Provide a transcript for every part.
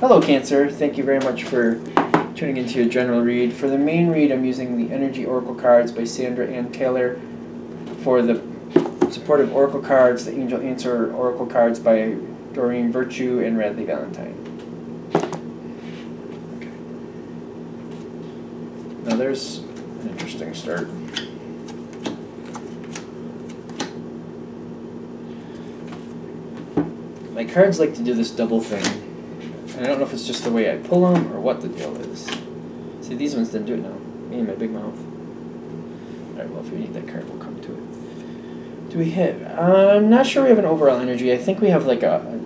Hello, Cancer. Thank you very much for tuning into your general read. For the main read, I'm using the Energy Oracle cards by Sandra Anne Taylor. For the supportive Oracle cards, the Angel Answer Oracle cards by Doreen Virtue and Radleigh Valentine. Okay. Now there's an interesting start. My cards like to do this double thing. And I don't know if it's just the way I pull them or what the deal is. See, these ones didn't do it now. Me and my big mouth. Alright, well, if we need that card, we'll come to it. Do we hit? I'm not sure we have an overall energy. I think we have like a,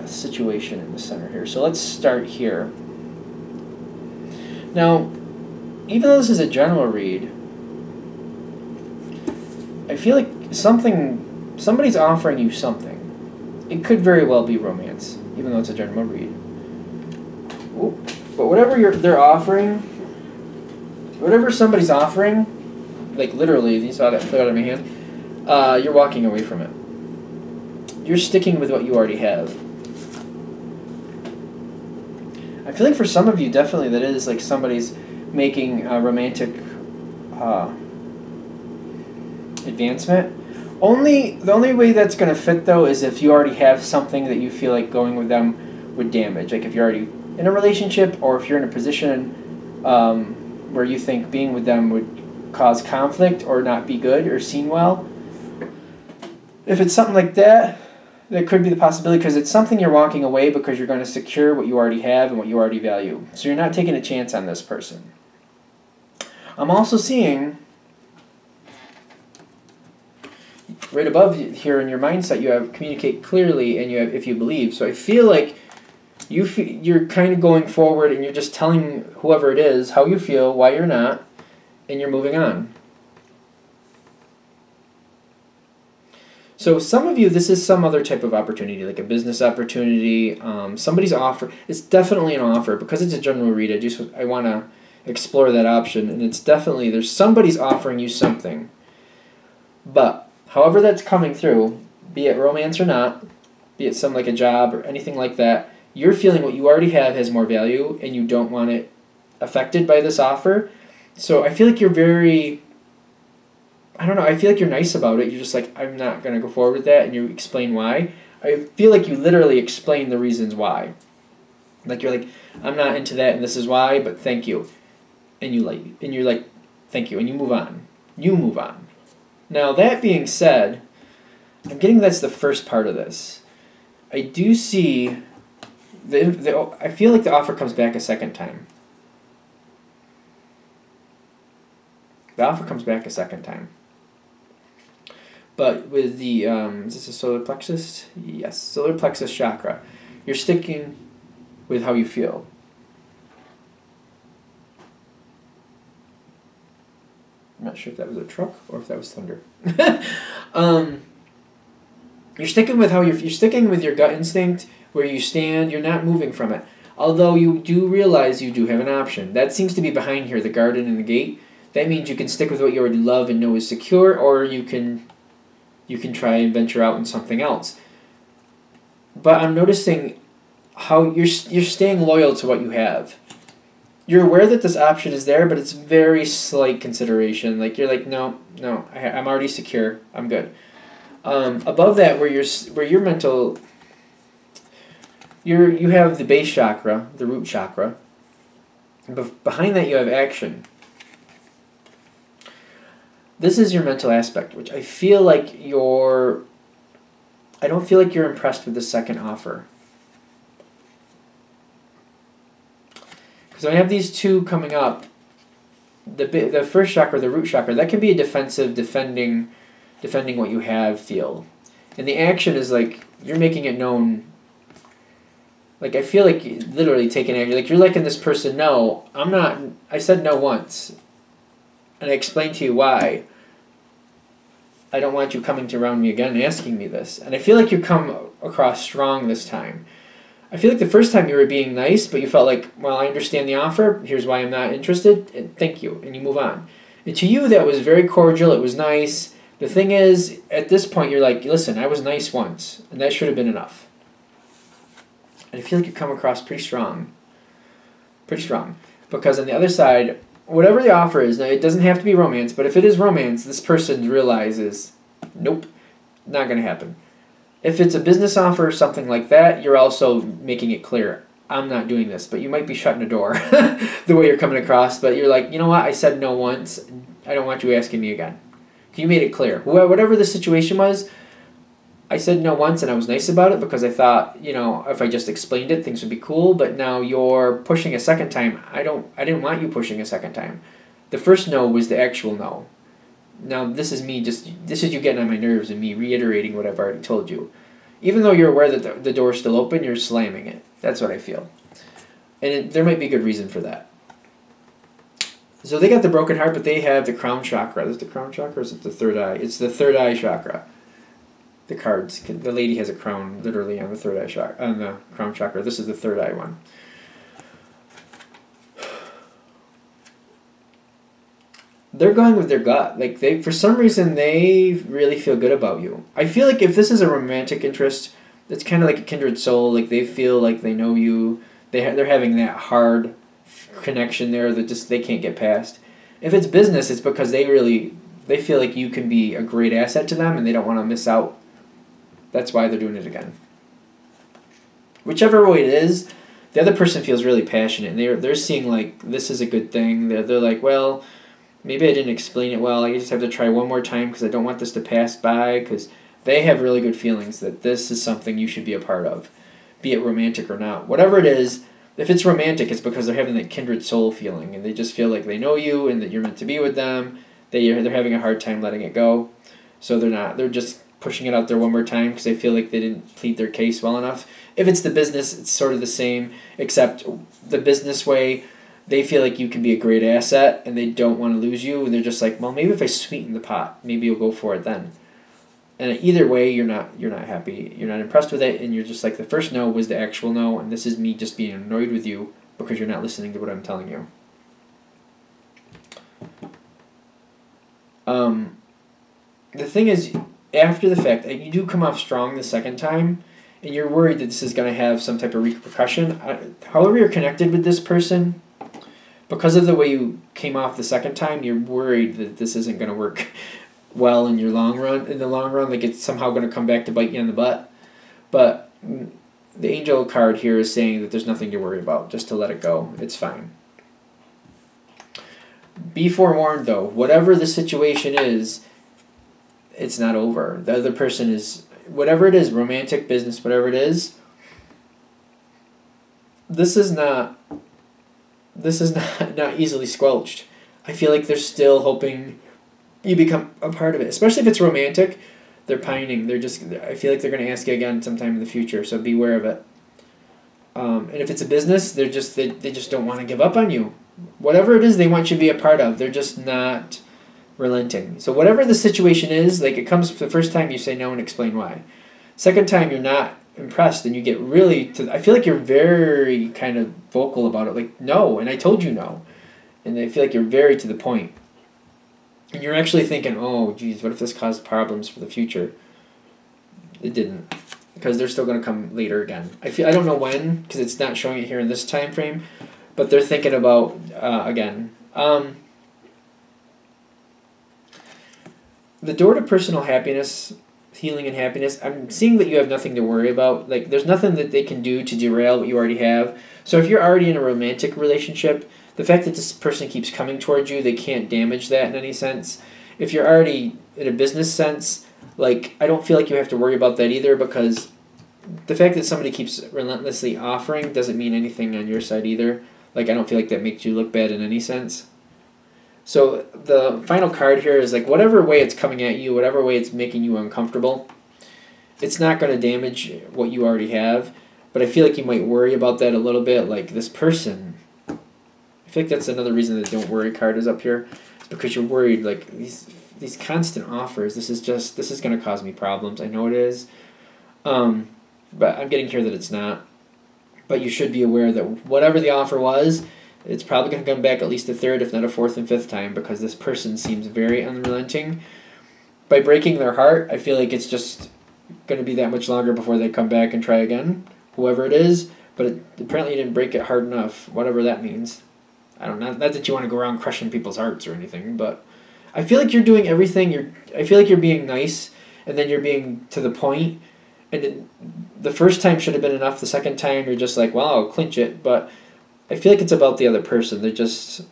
a situation in the center here. So let's start here. Now, even though this is a general read, I feel like something, somebody's offering you something. It could very well be romance, even though it's a general read. But whatever you're, they're offering, whatever somebody's offering, like literally, you saw that put out of my hand, uh, you're walking away from it. You're sticking with what you already have. I feel like for some of you, definitely that is like somebody's making a romantic uh, advancement. Only the only way that's going to fit though is if you already have something that you feel like going with them would damage. Like if you're already in a relationship, or if you're in a position um, where you think being with them would cause conflict or not be good or seen well. If it's something like that, there could be the possibility because it's something you're walking away because you're going to secure what you already have and what you already value. So you're not taking a chance on this person. I'm also seeing right above here in your mindset you have communicate clearly and you have if you believe. So I feel like you feel, you're kind of going forward and you're just telling whoever it is how you feel, why you're not, and you're moving on. So some of you, this is some other type of opportunity, like a business opportunity. Um, somebody's offer. It's definitely an offer because it's a general read. I just I want to explore that option, and it's definitely there's somebody's offering you something. But however that's coming through, be it romance or not, be it some like a job or anything like that, you're feeling what you already have has more value, and you don't want it affected by this offer. So I feel like you're very I don't know. I feel like you're nice about it. You're just like, I'm not going to go forward with that, and you explain why. I feel like you literally explain the reasons why. Like you're like, I'm not into that, and this is why, but thank you, and you like, and you're like, thank you, and you move on. You move on. Now that being said, I'm getting that's the first part of this. I do see the, the I feel like the offer comes back a second time. The offer comes back a second time. But with the, um, is this a solar plexus? Yes, solar plexus chakra. You're sticking with how you feel. I'm not sure if that was a truck or if that was thunder. um, you're sticking with how you're, you're sticking with your gut instinct where you stand. You're not moving from it. Although you do realize you do have an option. That seems to be behind here, the garden and the gate. That means you can stick with what you already love and know is secure, or you can you can try and venture out in something else. But I'm noticing how you're you're staying loyal to what you have. You're aware that this option is there, but it's very slight consideration. Like you're like, no, no, I, I'm already secure. I'm good. Um, above that, where your where your mental, you're you have the base chakra, the root chakra. Be- behind that, you have action this is your mental aspect, which I feel like you're. I don't feel like you're impressed with the second offer. Because I have these two coming up. The the first chakra, the root chakra, that can be a defensive, defending, defending what you have feel, and the action is like you're making it known. Like I feel like literally taking action. Like you're letting this person know I'm not. I said no once and I explained to you why. I don't want you coming to around me again and asking me this. And I feel like you come across strong this time. I feel like the first time you were being nice, but you felt like, well, I understand the offer. Here's why I'm not interested. And thank you. And you move on. And to you, that was very cordial. It was nice. The thing is, at this point, you're like, listen, I was nice once, and that should have been enough. And I feel like you come across pretty strong. Pretty strong. Because on the other side, whatever the offer is, now it doesn't have to be romance, but if it is romance, this person realizes, nope, not going to happen. If it's a business offer or something like that, you're also making it clear, I'm not doing this, but you might be shutting a door the way you're coming across, but you're like, you know what, I said no once, I don't want you asking me again. You made it clear. Whatever the situation was, I said no once and I was nice about it because I thought, you know, if I just explained it, things would be cool. But now you're pushing a second time. I don't. I didn't want you pushing a second time. The first no was the actual no. Now this is me just. This is you getting on my nerves and me reiterating what I've already told you. Even though you're aware that the, the door's still open, you're slamming it. That's what I feel. And it, there might be good reason for that. So they got the broken heart, but they have the crown chakra. Is it the crown chakra or is it the third eye? It's the third eye chakra the cards. The lady has a crown literally on the third eye chakra, on the crown chakra. This is the third eye one. They're going with their gut. Like they, for some reason, they really feel good about you. I feel like if this is a romantic interest, it's kind of like a kindred soul. Like they feel like they know you. They ha- they're having that hard connection there that just they can't get past. If it's business, it's because they really they feel like you can be a great asset to them and they don't want to miss out that's why they're doing it again. Whichever way it is, the other person feels really passionate and they're, they're seeing like this is a good thing. They're, they're like, well, maybe I didn't explain it well. I just have to try one more time because I don't want this to pass by because they have really good feelings that this is something you should be a part of, be it romantic or not. Whatever it is, if it's romantic, it's because they're having that kindred soul feeling and they just feel like they know you and that you're meant to be with them. They, they're having a hard time letting it go. So they're not, they're just pushing it out there one more time because they feel like they didn't plead their case well enough. If it's the business, it's sort of the same, except the business way, they feel like you can be a great asset and they don't want to lose you. And they're just like, well, maybe if I sweeten the pot, maybe you'll go for it then. And either way, you're not you're not happy. You're not impressed with it, and you're just like the first no was the actual no, and this is me just being annoyed with you because you're not listening to what I'm telling you. Um, the thing is, after the fact, you do come off strong the second time, and you're worried that this is going to have some type of repercussion. However, you're connected with this person, because of the way you came off the second time, you're worried that this isn't going to work well in your long run. In the long run, like it's somehow going to come back to bite you in the butt. But the angel card here is saying that there's nothing to worry about, just to let it go. It's fine. Be forewarned, though. Whatever the situation is, it's not over. The other person is whatever it is, romantic business, whatever it is. This is not this is not not easily squelched. I feel like they're still hoping you become a part of it, especially if it's romantic. They're pining. They're just. I feel like they're going to ask you again sometime in the future. So beware of it. Um, and if it's a business, they're just they, they just don't want to give up on you. Whatever it is they want you to be a part of, they're just not relenting. So whatever the situation is, like it comes the first time you say no and explain why. Second time you're not impressed and you get really to I feel like you're very kind of vocal about it like no and I told you no. And I feel like you're very to the point. And you're actually thinking, "Oh, geez, what if this caused problems for the future?" It didn't because they're still going to come later again. I feel I don't know when because it's not showing it here in this time frame, but they're thinking about uh, again. Um, the door to personal happiness, healing and happiness, I'm seeing that you have nothing to worry about. Like there's nothing that they can do to derail what you already have. So if you're already in a romantic relationship, the fact that this person keeps coming towards you, they can't damage that in any sense. If you're already in a business sense, like I don't feel like you have to worry about that either because the fact that somebody keeps relentlessly offering doesn't mean anything on your side either. Like I don't feel like that makes you look bad in any sense. So the final card here is like whatever way it's coming at you, whatever way it's making you uncomfortable, it's not going to damage what you already have. But I feel like you might worry about that a little bit. Like this person, I feel like that's another reason the don't worry card is up here. It's because you're worried. Like these these constant offers. This is just this is going to cause me problems. I know it is. Um, but I'm getting here that it's not. But you should be aware that whatever the offer was, it's probably going to come back at least a third, if not a fourth and fifth time, because this person seems very unrelenting. By breaking their heart, I feel like it's just going to be that much longer before they come back and try again, whoever it is. but it, apparently you didn't break it hard enough, whatever that means. I don't know. Not that you want to go around crushing people's hearts or anything, but I feel like you're doing everything. You're. I feel like you're being nice, and then you're being to the point, and it, the first time should have been enough. The second time you're just like, well, I'll clinch it, but I feel like it's about the other person. They're just.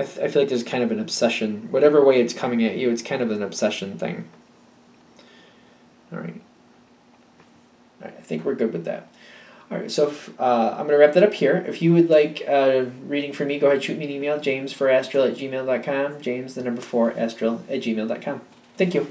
I, th- I feel like there's kind of an obsession. Whatever way it's coming at you, it's kind of an obsession thing. All right. All right. I think we're good with that. All right, so uh, I'm going to wrap that up here. If you would like uh, reading from me, go ahead shoot me an email, james for astral at gmail.com, james the number four astral at gmail.com. Thank you.